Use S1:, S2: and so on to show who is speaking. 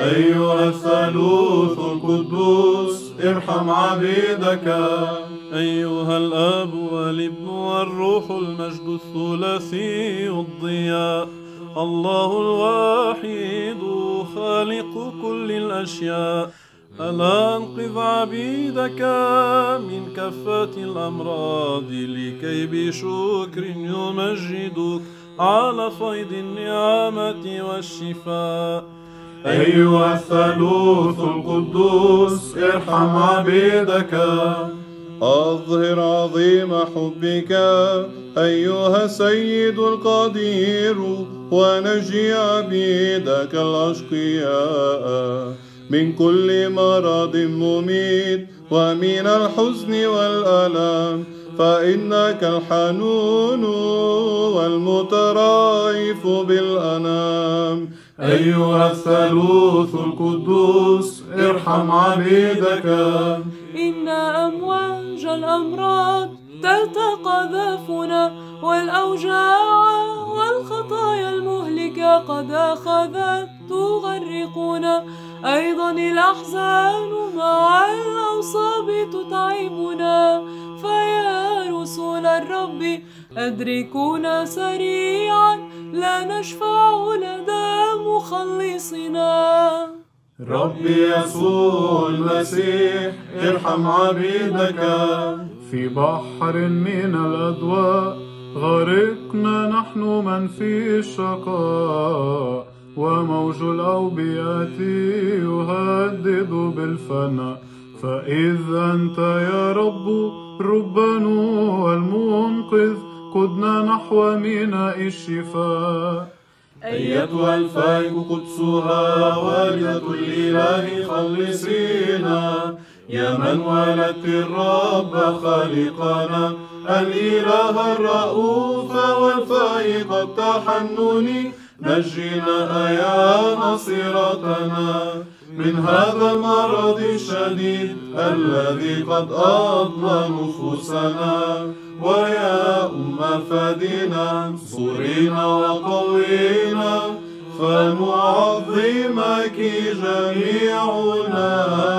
S1: أيها الثالوث القدوس ارحم عبيدك.
S2: أيها الآب والابن والروح المجد الثلاثي الضياء. الله الواحد خالق كل الأشياء. ألا أنقذ عبيدك من كفات الأمراض لكي بشكر يمجدك على فيض النعمة والشفاء.
S1: أيها الثالوث القدوس ارحم عبيدك.
S3: أظهر عظيم حبك أيها سيد القدير ونجي عبيدك الأشقياء. من كل مرض مميت ومن الحزن والألم فإنك الحنون والمترائف بالأنام.
S1: أيها الثالوث القدوس ارحم عبيدك.
S4: إن أمواج الأمراض تتقذفنا والأوجاع قد أخذت تغرقنا. أيضا الأحزان مع الأوصاب تتعبنا فيا رسول الرب أدركونا سريعا. لا نشفع لدى مخلصنا.
S1: ربي يسوع المسيح ارحم عبيدك.
S5: في بحر من الأدواء غرقنا نحن من في الشقاء وموج الأوبئة يهدد بالفناء. فإذا أنت يا رب ربنا والمنقذ قدنا نحو ميناء الشفاء.
S1: أيتها الفائق قدسها والدة الإله خلصينا. يا من ولدت الرب خالقنا الإله الرؤوف والفائق التحنن. نجينا يا نصيرتنا من هذا المرض الشديد الذي قد أضل نفوسنا. ويا أم فدينا انصرينا وقوينا فنعظمك جميعنا.